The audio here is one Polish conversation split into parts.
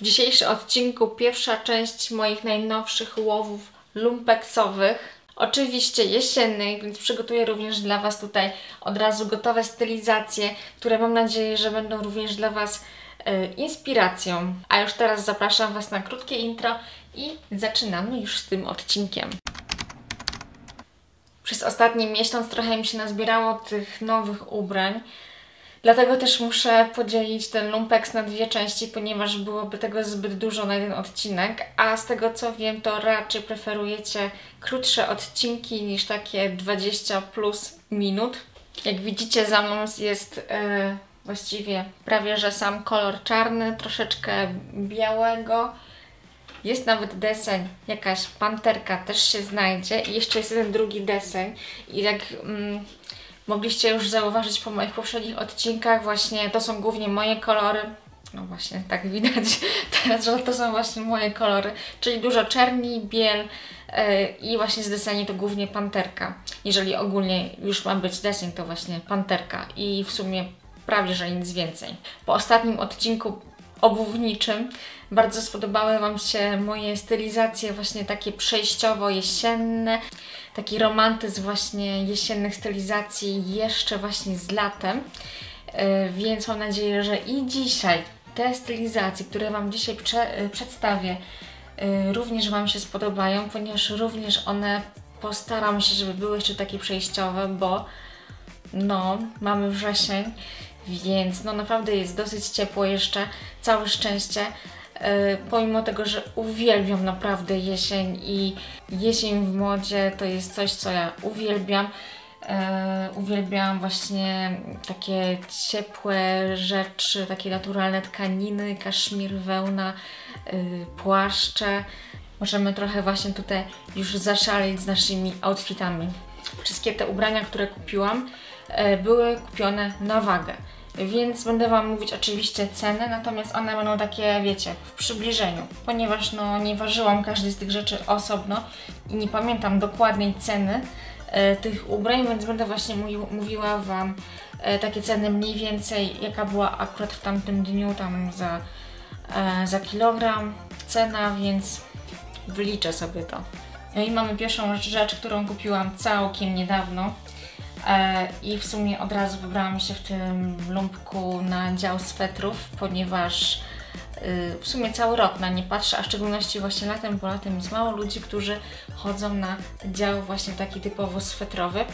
W dzisiejszym odcinku pierwsza część moich najnowszych łowów lumpeksowych. Oczywiście jesiennych, więc przygotuję również dla Was tutaj od razu gotowe stylizacje, które mam nadzieję, że będą również dla Was e, inspiracją. A już teraz zapraszam Was na krótkie intro i zaczynamy już z tym odcinkiem. Przez ostatni miesiąc trochę mi się nazbierało tych nowych ubrań. Dlatego też muszę podzielić ten lumpeks na dwie części, ponieważ byłoby tego zbyt dużo na jeden odcinek, a z tego co wiem, to raczej preferujecie krótsze odcinki niż takie 20 plus minut. Jak widzicie, za mną jest e, właściwie prawie że sam kolor czarny, troszeczkę białego. Jest nawet deseń, jakaś panterka też się znajdzie i jeszcze jest jeden drugi deseń. I jak mm, mogliście już zauważyć po moich poprzednich odcinkach, właśnie to są głównie moje kolory. No właśnie, tak widać teraz, że to są właśnie moje kolory, czyli dużo czerni, biel yy, i właśnie z deseni to głównie panterka. Jeżeli ogólnie już ma być deseń, to właśnie panterka i w sumie prawie, że nic więcej. Po ostatnim odcinku obuwniczym bardzo spodobały Wam się moje stylizacje właśnie takie przejściowo-jesienne, taki romantyzm właśnie jesiennych stylizacji jeszcze właśnie z latem. Yy, więc mam nadzieję, że i dzisiaj te stylizacje, które Wam dzisiaj prze, yy, przedstawię, yy, również Wam się spodobają, ponieważ również one postaram się, żeby były jeszcze takie przejściowe, bo no, mamy wrzesień, więc no naprawdę jest dosyć ciepło jeszcze, całe szczęście. E, pomimo tego, że uwielbiam naprawdę jesień i jesień w modzie to jest coś, co ja uwielbiam. E, uwielbiam właśnie takie ciepłe rzeczy, takie naturalne tkaniny, kaszmir, wełna, e, płaszcze. Możemy trochę właśnie tutaj już zaszaleć z naszymi outfitami. Wszystkie te ubrania, które kupiłam, były kupione na wagę więc będę Wam mówić oczywiście ceny, natomiast one będą takie, wiecie, w przybliżeniu, ponieważ no nie ważyłam każdej z tych rzeczy osobno i nie pamiętam dokładnej ceny e, tych ubrań, więc będę właśnie mówiła Wam e, takie ceny mniej więcej, jaka była akurat w tamtym dniu tam za, e, za kilogram cena, więc wyliczę sobie to. No i mamy pierwszą rzecz, którą kupiłam całkiem niedawno. E, I w sumie od razu wybrałam się w tym lumpku na dział swetrów, ponieważ y, w sumie cały rok na nie patrzę, a w szczególności właśnie latem, bo latem jest mało ludzi, którzy chodzą na dział właśnie taki typowo swetrowy.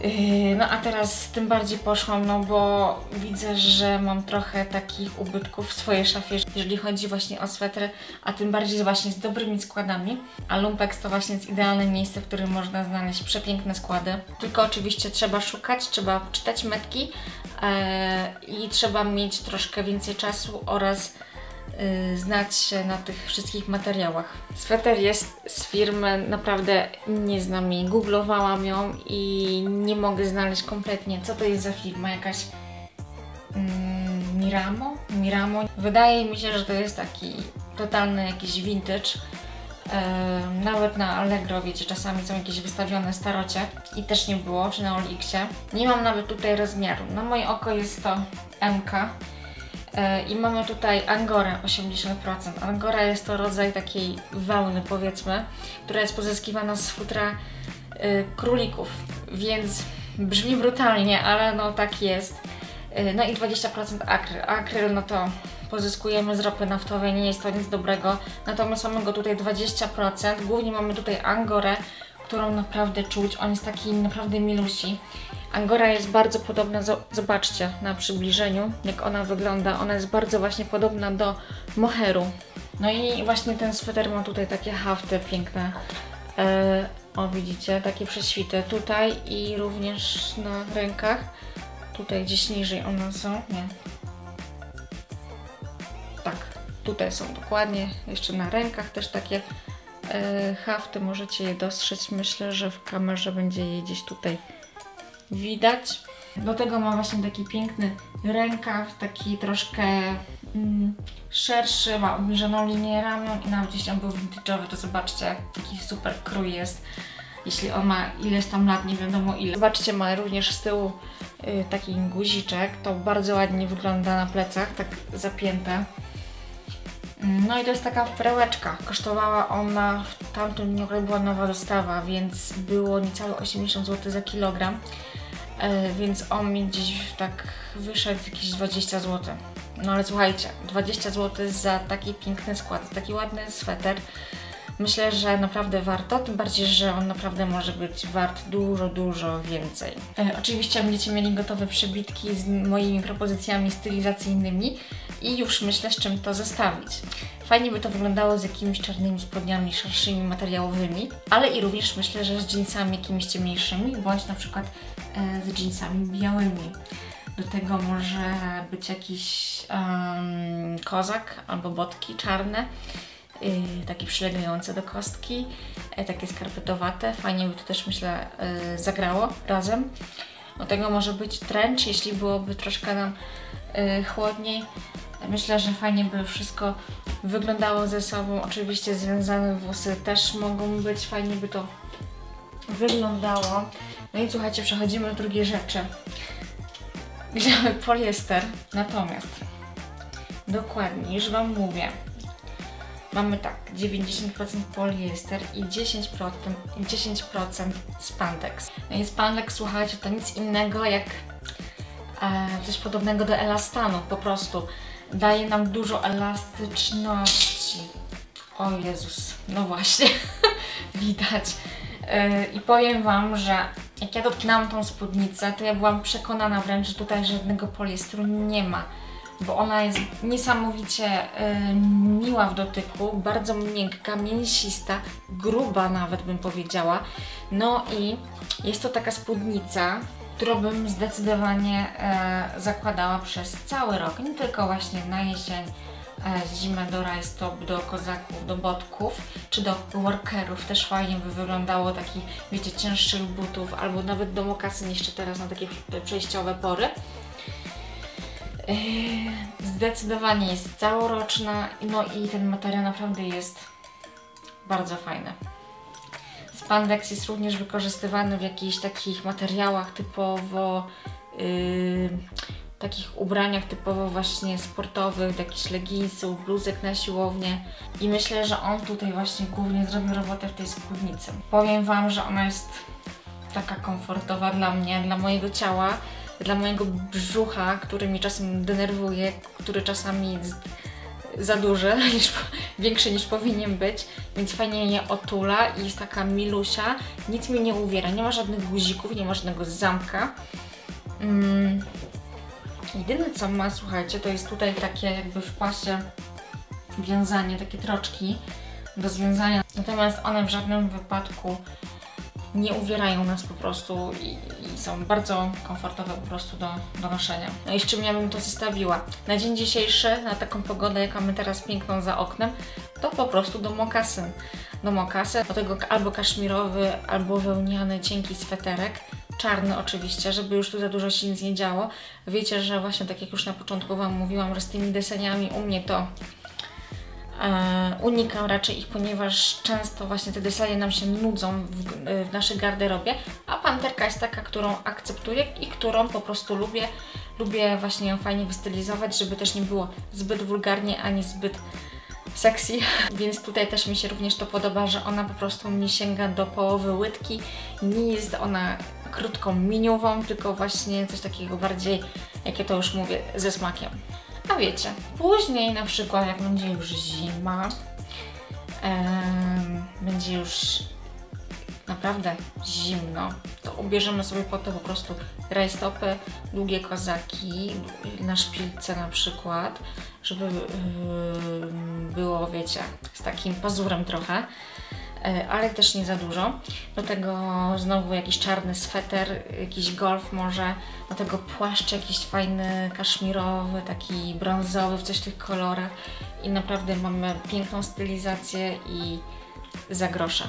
Yy, no a teraz tym bardziej poszłam, no bo widzę, że mam trochę takich ubytków w swojej szafie, jeżeli chodzi właśnie o swetry, a tym bardziej właśnie z dobrymi składami. A Lumpex to właśnie jest idealne miejsce, w którym można znaleźć przepiękne składy. Tylko oczywiście trzeba szukać, trzeba czytać metki yy, i trzeba mieć troszkę więcej czasu oraz znać się na tych wszystkich materiałach. Sweter jest z firmy, naprawdę nie znam jej. Googlowałam ją i nie mogę znaleźć kompletnie, co to jest za firma, jakaś mm, Miramo? Miramo. Wydaje mi się, że to jest taki totalny jakiś vintage. Yy, nawet na Allegro, wiecie, czasami są jakieś wystawione starocie i też nie było, czy na Olixie. Nie mam nawet tutaj rozmiaru. Na moje oko jest to MK. E, I mamy tutaj Angorę 80%. Angora jest to rodzaj takiej wełny powiedzmy, która jest pozyskiwana z futra y, królików, więc brzmi brutalnie, ale no tak jest. Y, no i 20% akryl. Akryl no to pozyskujemy z ropy naftowej, nie jest to nic dobrego. Natomiast mamy go tutaj 20%. Głównie mamy tutaj Angorę, którą naprawdę czuć. On jest taki naprawdę milusi. Angora jest bardzo podobna, zobaczcie na przybliżeniu, jak ona wygląda. Ona jest bardzo właśnie podobna do moheru. No i właśnie ten sweter ma tutaj takie hafty piękne. E, o, widzicie, takie prześwity tutaj i również na rękach. Tutaj gdzieś niżej one są, nie. Tak, tutaj są dokładnie. Jeszcze na rękach też takie e, hafty, możecie je dostrzec. Myślę, że w kamerze będzie je gdzieś tutaj widać. Do tego ma właśnie taki piękny rękaw, taki troszkę mm, szerszy, ma obniżoną linię ramion i nawet jeśli on był vintage'owy, to zobaczcie, jaki super krój jest. Jeśli on ma ileś tam lat, nie wiadomo ile. Zobaczcie, ma również z tyłu y, taki guziczek, to bardzo ładnie wygląda na plecach, tak zapięte. No i to jest taka perełeczka. Kosztowała ona w tamtym dniu, była nowa dostawa, więc było niecałe 80 zł za kilogram. E, więc on mi gdzieś tak wyszedł jakieś 20 zł. No ale słuchajcie, 20 zł za taki piękny skład, taki ładny sweter. Myślę, że naprawdę warto, tym bardziej, że on naprawdę może być wart dużo, dużo więcej. E, oczywiście będziecie mieli gotowe przebitki z moimi propozycjami stylizacyjnymi i już myślę, z czym to zestawić. Fajnie by to wyglądało z jakimiś czarnymi spodniami, szerszymi, materiałowymi, ale i również myślę, że z jeansami jakimiś ciemniejszymi, bądź na przykład e, z jeansami białymi. Do tego może być jakiś um, kozak albo botki czarne, yy, takie przylegające do kostki, yy, takie skarpetowate. Fajnie by to też myślę zagrało razem. Do tego może być trench, jeśli byłoby troszkę nam chłodniej. Myślę, że fajnie by wszystko wyglądało ze sobą. Oczywiście związane włosy też mogą być, fajnie by to wyglądało. No i słuchajcie, przechodzimy do drugiej rzeczy. Wziąłem poliester, natomiast dokładnie, już Wam mówię, mamy tak, 90% poliester i 10%, 10% spandex. No i spandex, słuchajcie, to nic innego jak e, coś podobnego do elastanu, po prostu daje nam dużo elastyczności. O Jezus, no właśnie, widać. E, I powiem Wam, że jak ja dotknęłam tą spódnicę, to ja byłam przekonana wręcz, że tutaj żadnego poliestru nie ma bo ona jest niesamowicie y, miła w dotyku, bardzo miękka, mięsista, gruba nawet bym powiedziała. No i jest to taka spódnica, którą bym zdecydowanie y, zakładała przez cały rok, nie tylko właśnie na jesień, y, zimę do rajstop, do kozaków, do botków, czy do workerów też fajnie by wyglądało taki, wiecie, cięższych butów, albo nawet do mokasyn jeszcze teraz na takie przejściowe pory. Yy, zdecydowanie jest całoroczna, no i ten materiał naprawdę jest bardzo fajny. Spandex jest również wykorzystywany w jakichś takich materiałach typowo, yy, takich ubraniach typowo właśnie sportowych, jakichś leginsów, bluzek na siłownię i myślę, że on tutaj właśnie głównie zrobił robotę w tej spódnicy. Powiem Wam, że ona jest taka komfortowa dla mnie, dla mojego ciała dla mojego brzucha, który mi czasem denerwuje, który czasami za duży, niż, większy niż powinien być, więc fajnie je otula i jest taka milusia, nic mi nie uwiera, nie ma żadnych guzików, nie ma żadnego zamka. Mm. Jedyne co ma, słuchajcie, to jest tutaj takie jakby w pasie wiązanie, takie troczki do związania, natomiast one w żadnym wypadku nie uwierają nas po prostu i, są bardzo komfortowe po prostu do, do noszenia. No i z czym ja bym to zestawiła? Na dzień dzisiejszy, na taką pogodę, jaka my teraz piękną za oknem, to po prostu do mokasyn. Do mokasyn, do tego albo kaszmirowy, albo wełniany, cienki sweterek, czarny oczywiście, żeby już tu za dużo się nic nie działo. Wiecie, że właśnie tak jak już na początku Wam mówiłam, że z tymi deseniami u mnie to unikam raczej ich, ponieważ często właśnie te desenie nam się nudzą w, e, w naszej garderobie, a panterka jest taka, którą akceptuję i którą po prostu lubię. Lubię właśnie ją fajnie wystylizować, żeby też nie było zbyt wulgarnie, ani zbyt sexy, więc tutaj też mi się również to podoba, że ona po prostu nie sięga do połowy łydki, nie jest ona krótką miniową, tylko właśnie coś takiego bardziej, jak ja to już mówię, ze smakiem. A wiecie, później na przykład jak będzie już zima, będzie już naprawdę zimno, to ubierzemy sobie po to po prostu rajstopy, długie kozaki na szpilce na przykład, żeby yy, było, wiecie, z takim pazurem trochę. E, ale też nie za dużo. Do tego znowu jakiś czarny sweter, jakiś golf może, do tego płaszcz jakiś fajny, kaszmirowy, taki brązowy w coś tych kolorach i naprawdę mamy piękną stylizację i za grosze.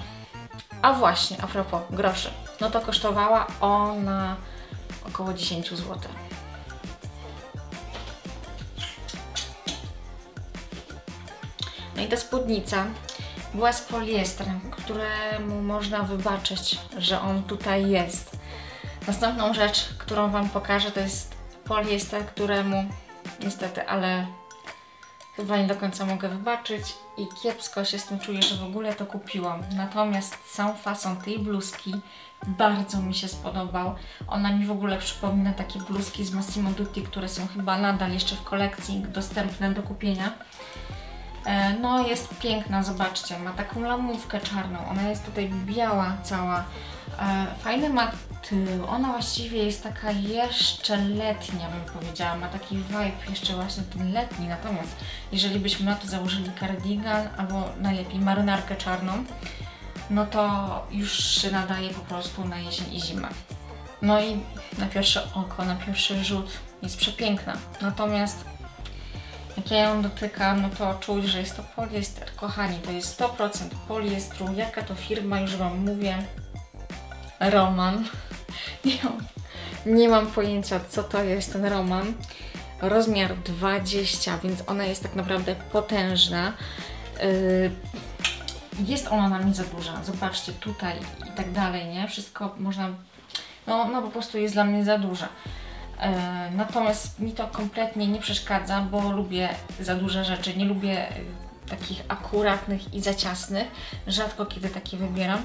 A właśnie, a propos groszy, no to kosztowała ona około 10 zł. No i ta spódnica była z poliestrem, któremu można wybaczyć, że on tutaj jest. Następną rzecz, którą Wam pokażę, to jest poliester, któremu niestety, ale chyba nie do końca mogę wybaczyć i kiepsko się z tym czuję, że w ogóle to kupiłam. Natomiast sam fason tej bluzki bardzo mi się spodobał. Ona mi w ogóle przypomina takie bluzki z Massimo Dutti, które są chyba nadal jeszcze w kolekcji dostępne do kupienia. E, no jest piękna, zobaczcie, ma taką lamówkę czarną, ona jest tutaj biała cała. E, fajny ma tył, ona właściwie jest taka jeszcze letnia bym powiedziała, ma taki vibe jeszcze właśnie ten letni, natomiast jeżeli byśmy na to założyli cardigan albo najlepiej marynarkę czarną, no to już się nadaje po prostu na jesień i zimę. No i na pierwsze oko, na pierwszy rzut jest przepiękna, natomiast jak ja ją dotykam, no to czuć, że jest to poliester. Kochani, to jest 100% poliestru. Jaka to firma, już Wam mówię. Roman. Nie mam, nie mam pojęcia, co to jest ten Roman. Rozmiar 20, więc ona jest tak naprawdę potężna. Yy, jest ona na mnie za duża. Zobaczcie, tutaj i tak dalej, nie? Wszystko można... No, no po prostu jest dla mnie za duża. E, natomiast mi to kompletnie nie przeszkadza, bo lubię za duże rzeczy, nie lubię e, takich akuratnych i za ciasnych. Rzadko kiedy takie wybieram,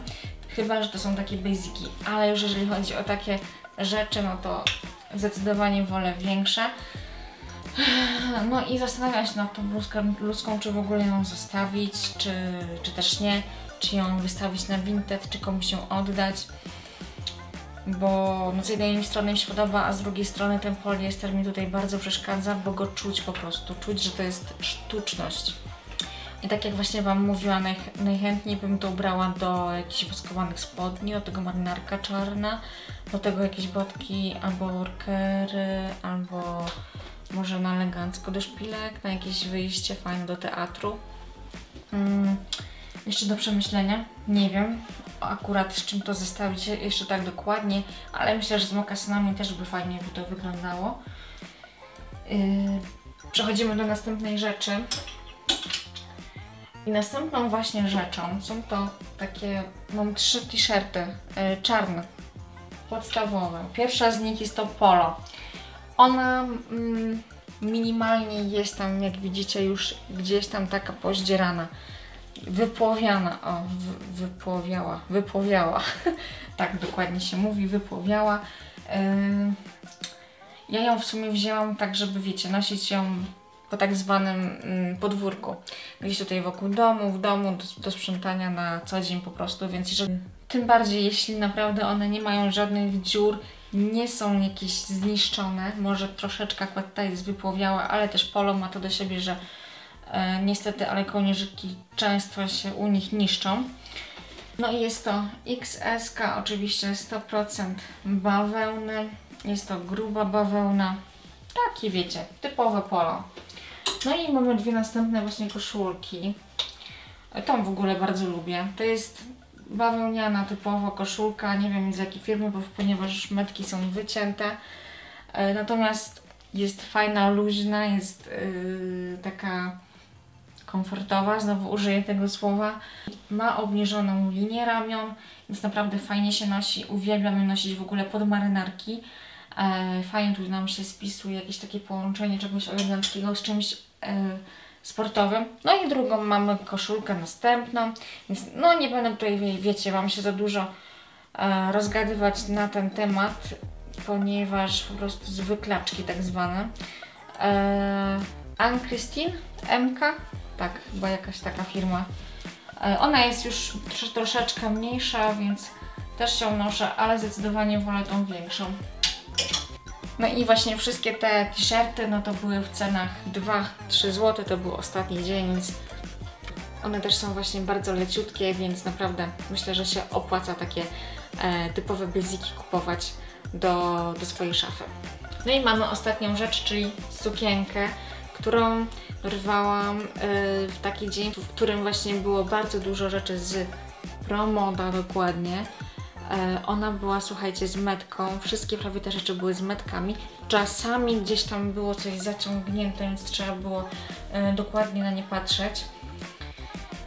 chyba że to są takie basiki, ale już jeżeli chodzi o takie rzeczy, no to zdecydowanie wolę większe. No i zastanawiam się nad tą bluzką, bluzką, czy w ogóle ją zostawić, czy, czy też nie, czy ją wystawić na Vinted, czy komuś ją oddać bo no z jednej strony mi się podoba, a z drugiej strony ten poliester mi tutaj bardzo przeszkadza, bo go czuć po prostu, czuć, że to jest sztuczność. I tak jak właśnie Wam mówiłam, naj, najchętniej bym to ubrała do jakichś woskowanych spodni, do tego marynarka czarna, do tego jakieś botki albo workery, albo może na elegancko do szpilek, na jakieś wyjście fajne do teatru. Mm, jeszcze do przemyślenia, nie wiem, akurat z czym to zestawić jeszcze tak dokładnie, ale myślę, że z mokasynami też by fajnie by to wyglądało. Yy, przechodzimy do następnej rzeczy. I następną właśnie rzeczą są to takie, mam trzy t-shirty yy, czarne, podstawowe. Pierwsza z nich jest to polo. Ona mm, minimalnie jest tam, jak widzicie, już gdzieś tam taka pozdzierana wypłowiana, o, wypłowiała, wypłowiała, tak dokładnie się mówi, wypłowiała. Ja ją w sumie wzięłam tak, żeby wiecie, nosić ją po tak zwanym mm, podwórku. Gdzieś tutaj wokół domu, w domu, do, do sprzątania na co dzień po prostu, więc jeżeli, tym bardziej jeśli naprawdę one nie mają żadnych dziur, nie są jakieś zniszczone, może troszeczkę akurat ta jest wypłowiała, ale też polo ma to do siebie, że niestety, ale kołnierzyki często się u nich niszczą. No i jest to XS, oczywiście 100% bawełny. Jest to gruba bawełna. Taki wiecie, typowe polo. No i mamy dwie następne właśnie koszulki. E, tą w ogóle bardzo lubię. To jest bawełniana typowo koszulka, nie wiem z jakiej firmy, bo ponieważ metki są wycięte. E, natomiast jest fajna, luźna, jest yy, taka komfortowa, znowu użyję tego słowa. Ma obniżoną linię ramion, więc naprawdę fajnie się nosi. Uwielbiam ją nosić w ogóle pod marynarki. E, fajnie tu nam się spisuje jakieś takie połączenie czegoś eleganckiego z czymś e, sportowym. No i drugą mamy koszulkę następną, więc no nie będę tutaj, wie, wiecie, Wam się za dużo e, rozgadywać na ten temat, ponieważ po prostu zwyklaczki tak zwane. Anne Christine, MK, tak, chyba jakaś taka firma. E, ona jest już troszeczkę mniejsza, więc też ją noszę, ale zdecydowanie wolę tą większą. No i właśnie wszystkie te t-shirty, no to były w cenach 2-3 zł, to był ostatni dzień, więc one też są właśnie bardzo leciutkie, więc naprawdę myślę, że się opłaca takie e, typowe basiki kupować do, do swojej szafy. No i mamy ostatnią rzecz, czyli sukienkę, którą rwałam y, w taki dzień, w którym właśnie było bardzo dużo rzeczy z Promoda dokładnie. Y, ona była, słuchajcie, z metką. Wszystkie prawie te rzeczy były z metkami. Czasami gdzieś tam było coś zaciągnięte, więc trzeba było y, dokładnie na nie patrzeć.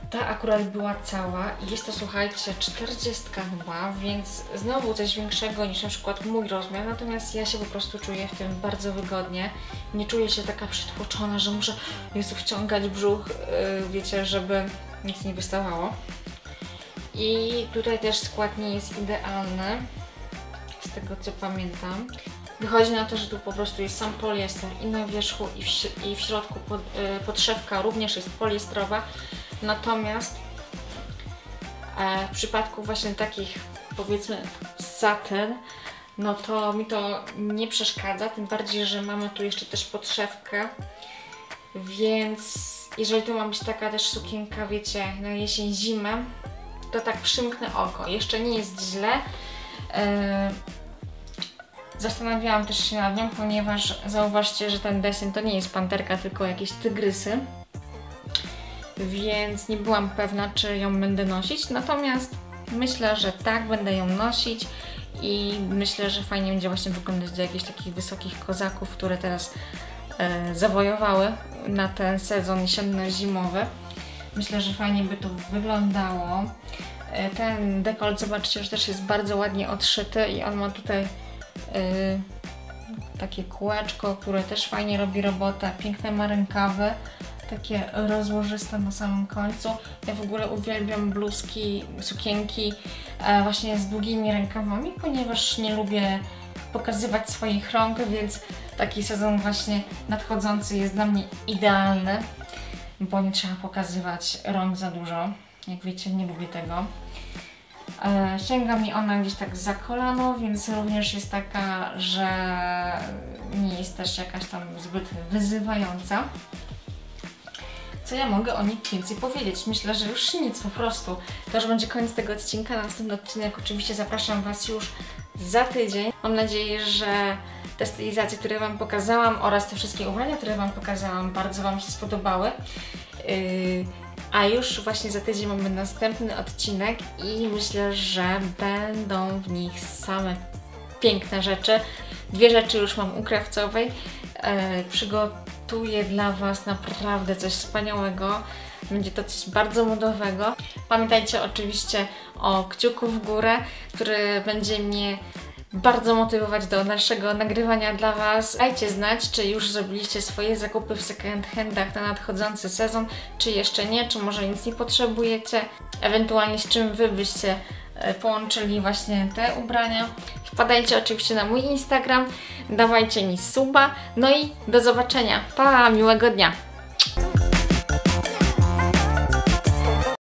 Ta akurat była cała i jest to, słuchajcie, 40 chyba, więc znowu coś większego niż na przykład mój rozmiar, natomiast ja się po prostu czuję w tym bardzo wygodnie. Nie czuję się taka przytłoczona, że muszę Jezu, wciągać brzuch, yy, wiecie, żeby nic nie wystawało. I tutaj też skład nie jest idealny, z tego co pamiętam. Wychodzi na to, że tu po prostu jest sam poliester i na wierzchu i w, i w środku pod, yy, podszewka również jest poliestrowa. Natomiast e, w przypadku właśnie takich powiedzmy satyn, no to mi to nie przeszkadza, tym bardziej, że mamy tu jeszcze też podszewkę, więc jeżeli to ma być taka też sukienka, wiecie, na jesień, zimę, to tak przymknę oko. Jeszcze nie jest źle. E, zastanawiałam też się nad nią, ponieważ zauważcie, że ten deseń to nie jest panterka, tylko jakieś tygrysy więc nie byłam pewna, czy ją będę nosić. Natomiast myślę, że tak, będę ją nosić i myślę, że fajnie będzie właśnie wyglądać do jakichś takich wysokich kozaków, które teraz e, zawojowały na ten sezon jesienno-zimowy. Myślę, że fajnie by to wyglądało. E, ten dekolt, zobaczcie, że też jest bardzo ładnie odszyty i on ma tutaj e, takie kółeczko, które też fajnie robi robotę. Piękne ma rękawy takie rozłożyste na samym końcu. Ja w ogóle uwielbiam bluzki, sukienki e, właśnie z długimi rękawami, ponieważ nie lubię pokazywać swoich rąk, więc taki sezon właśnie nadchodzący jest dla mnie idealny, bo nie trzeba pokazywać rąk za dużo. Jak wiecie, nie lubię tego. E, sięga mi ona gdzieś tak za kolano, więc również jest taka, że nie jest też jakaś tam zbyt wyzywająca. Co ja mogę o nich więcej powiedzieć? Myślę, że już nic po prostu. To już będzie koniec tego odcinka. Na następny odcinek oczywiście zapraszam Was już za tydzień. Mam nadzieję, że te stylizacje, które Wam pokazałam oraz te wszystkie ubrania, które Wam pokazałam, bardzo Wam się spodobały. Yy, a już właśnie za tydzień mamy następny odcinek i myślę, że będą w nich same piękne rzeczy. Dwie rzeczy już mam u krawcowej. Yy, przygotuję dla Was naprawdę coś wspaniałego. Będzie to coś bardzo modowego. Pamiętajcie oczywiście o kciuku w górę, który będzie mnie bardzo motywować do dalszego nagrywania dla Was. Dajcie znać, czy już zrobiliście swoje zakupy w second handach na nadchodzący sezon, czy jeszcze nie, czy może nic nie potrzebujecie, ewentualnie z czym Wy byście połączyli właśnie te ubrania. Wpadajcie oczywiście na mój Instagram, dawajcie mi suba, no i do zobaczenia. Pa, miłego dnia!